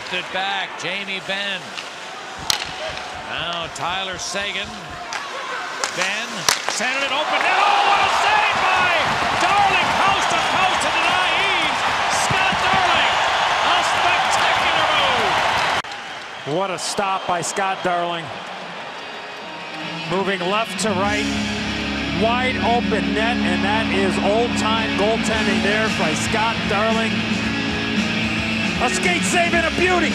Dropped it back. Jamie Benn. Now Tyler Seguin. Benn centered it open. Net. Oh, what a save by Darling! Coast to coast to deny Eaves. Scott Darling. A spectacular move. What a stop by Scott Darling. Moving left to right. Wide open net, and that is old-time goaltending there by Scott Darling. A skate save and a beauty.